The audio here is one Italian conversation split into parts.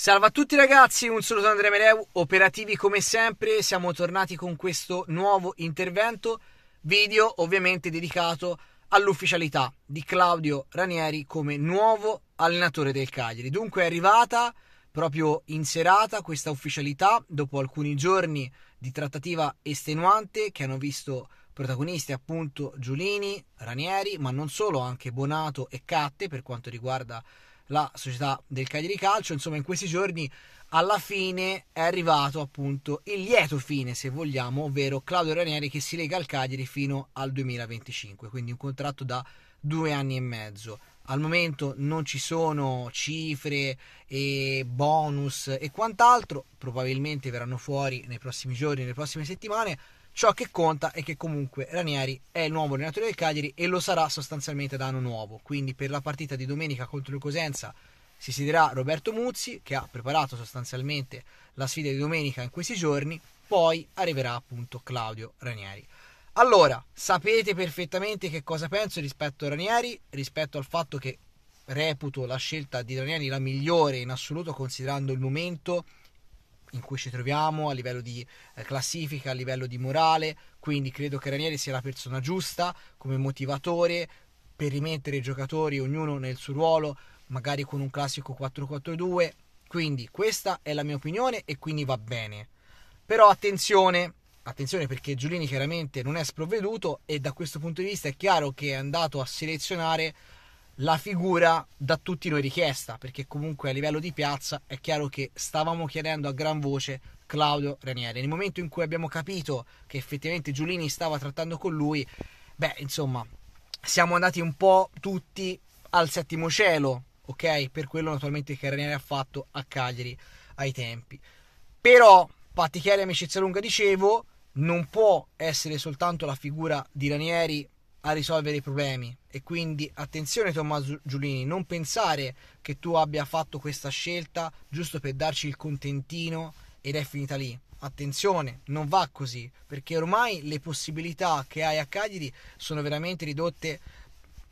Salve a tutti ragazzi, un saluto da Andrea Mereu, operativi come sempre, siamo tornati con questo nuovo intervento, video ovviamente dedicato all'ufficialità di Claudio Ranieri come nuovo allenatore del Cagliari. Dunque è arrivata proprio in serata questa ufficialità dopo alcuni giorni di trattativa estenuante che hanno visto protagonisti appunto Giulini, Ranieri, ma non solo, anche Bonato e Catte per quanto riguarda la società del Cagliari Calcio. Insomma, in questi giorni alla fine è arrivato appunto il lieto fine, se vogliamo, ovvero Claudio Ranieri che si lega al Cagliari fino al 2025, quindi un contratto da due anni e mezzo. Al momento non ci sono cifre e bonus e quant'altro, probabilmente verranno fuori nei prossimi giorni, nelle prossime settimane Ciò che conta è che comunque Ranieri è il nuovo allenatore del Cagliari e lo sarà sostanzialmente da anno nuovo. Quindi per la partita di domenica contro il Cosenza si siederà Roberto Muzzi che ha preparato sostanzialmente la sfida di domenica in questi giorni, poi arriverà appunto Claudio Ranieri. Allora, sapete perfettamente che cosa penso rispetto a Ranieri, rispetto al fatto che reputo la scelta di Ranieri la migliore in assoluto considerando il momento in cui ci troviamo a livello di eh, classifica, a livello di morale, quindi credo che Ranieri sia la persona giusta come motivatore per rimettere i giocatori ognuno nel suo ruolo, magari con un classico 4-4-2. Quindi questa è la mia opinione e quindi va bene. Però attenzione, attenzione perché Giulini chiaramente non è sprovveduto e da questo punto di vista è chiaro che è andato a selezionare la figura da tutti noi richiesta, perché comunque a livello di piazza è chiaro che stavamo chiedendo a gran voce Claudio Ranieri. Nel momento in cui abbiamo capito che effettivamente Giulini stava trattando con lui, beh, insomma, siamo andati un po' tutti al settimo cielo, ok? Per quello naturalmente che Ranieri ha fatto a Cagliari ai tempi. Però, Patti Chiari, amicizia lunga, dicevo, non può essere soltanto la figura di Ranieri a risolvere i problemi. E quindi attenzione Tommaso Giulini non pensare che tu abbia fatto questa scelta giusto per darci il contentino ed è finita lì. Attenzione non va così perché ormai le possibilità che hai a Cagliari sono veramente ridotte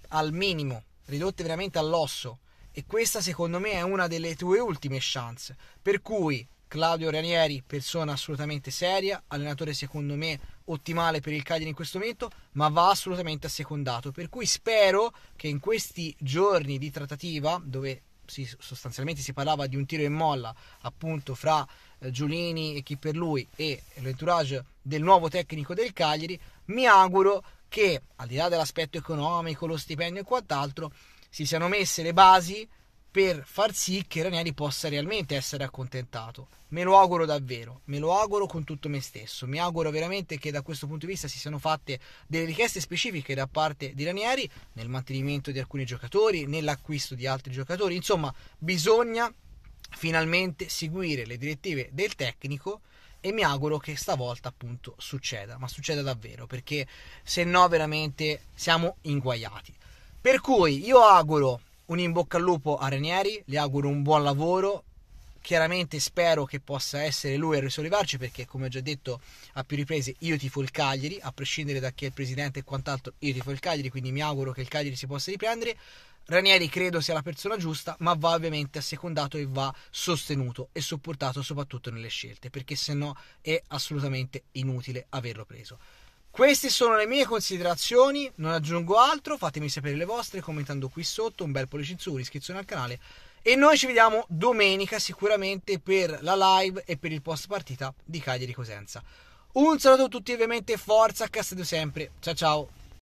al minimo ridotte veramente all'osso. E questa secondo me è una delle tue ultime chance. Per cui Claudio Ranieri, persona assolutamente seria, allenatore secondo me ottimale per il Cagliari in questo momento, ma va assolutamente assecondato. Per cui spero che in questi giorni di trattativa, dove si, sostanzialmente si parlava di un tiro in molla appunto fra eh, Giulini e chi per lui e l'entourage del nuovo tecnico del Cagliari, mi auguro che al di là dell'aspetto economico, lo stipendio e quant'altro, si siano messe le basi per far sì che Ranieri possa realmente essere accontentato. Me lo auguro davvero, me lo auguro con tutto me stesso. Mi auguro veramente che da questo punto di vista si siano fatte delle richieste specifiche da parte di Ranieri nel mantenimento di alcuni giocatori, nell'acquisto di altri giocatori. Insomma, bisogna finalmente seguire le direttive del tecnico e mi auguro che stavolta appunto succeda, ma succeda davvero, perché se no veramente siamo inguaiati. Per cui io auguro un in bocca al lupo a Ranieri, gli auguro un buon lavoro. Chiaramente spero che possa essere lui a risollevarci perché, come ho già detto a più riprese, io tifo il Cagliari, a prescindere da chi è il presidente e quant'altro, io tifo il Cagliari, quindi mi auguro che il Cagliari si possa riprendere. Ranieri credo sia la persona giusta, ma va ovviamente assecondato e va sostenuto e supportato soprattutto nelle scelte, perché se no è assolutamente inutile averlo preso. Queste sono le mie considerazioni, non aggiungo altro, fatemi sapere le vostre commentando qui sotto, un bel pollice in su, un'iscrizione al canale e noi ci vediamo domenica sicuramente per la live e per il post partita di Cagliari Cosenza. Un saluto a tutti ovviamente, forza Castello sempre, ciao ciao!